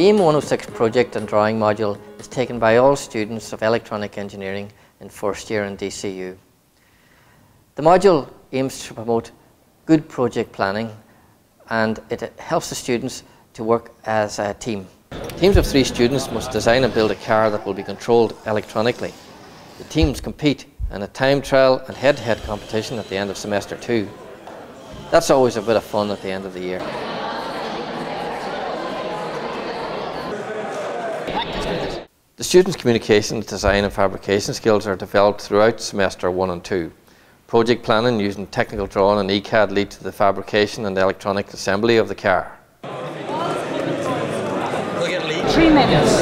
The AIM 106 project and drawing module is taken by all students of electronic engineering in first year in DCU. The module aims to promote good project planning and it helps the students to work as a team. Teams of three students must design and build a car that will be controlled electronically. The teams compete in a time trial and head-to-head -head competition at the end of semester two. That's always a bit of fun at the end of the year. The students' communication, design and fabrication skills are developed throughout semester one and two. Project planning using technical drawing and ECAD lead to the fabrication and electronic assembly of the car. Three minutes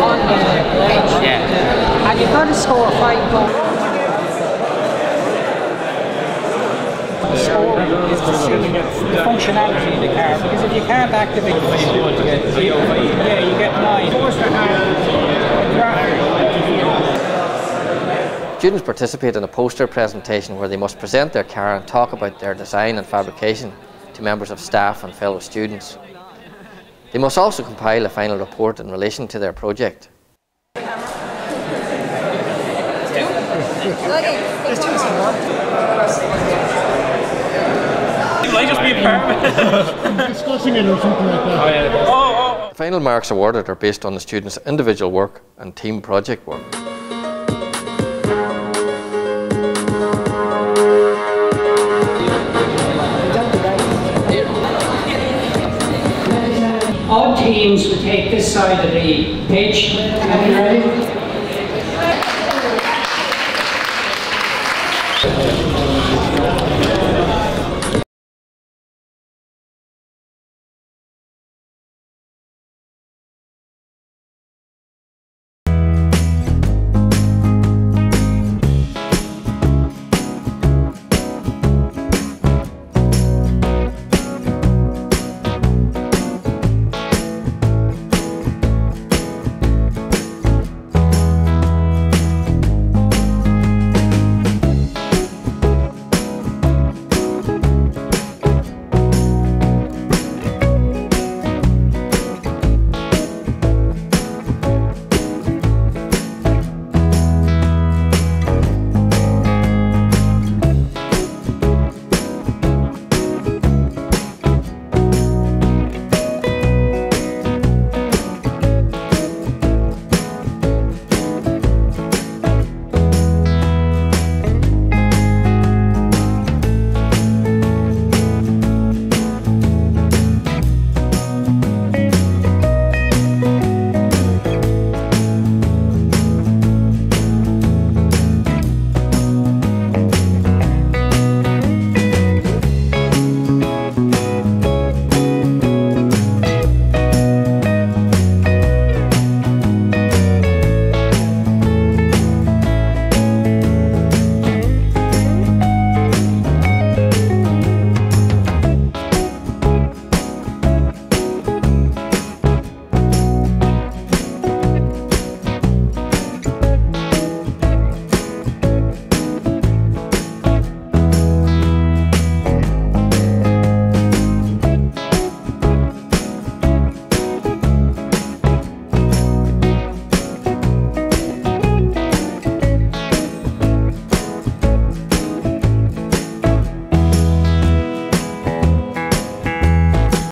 on the bench. Yeah. And you've got to score five goals. The score is the functionality of the car because if you can't activate the yeah, you get nine. Students participate in a poster presentation where they must present their car and talk about their design and fabrication to members of staff and fellow students. They must also compile a final report in relation to their project. Discussing it or something like that. Oh, oh. oh, oh. Final marks awarded are based on the students' individual work and team project work. All teams will take this side of the pitch. Are you ready?